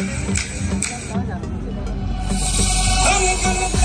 I'm gonna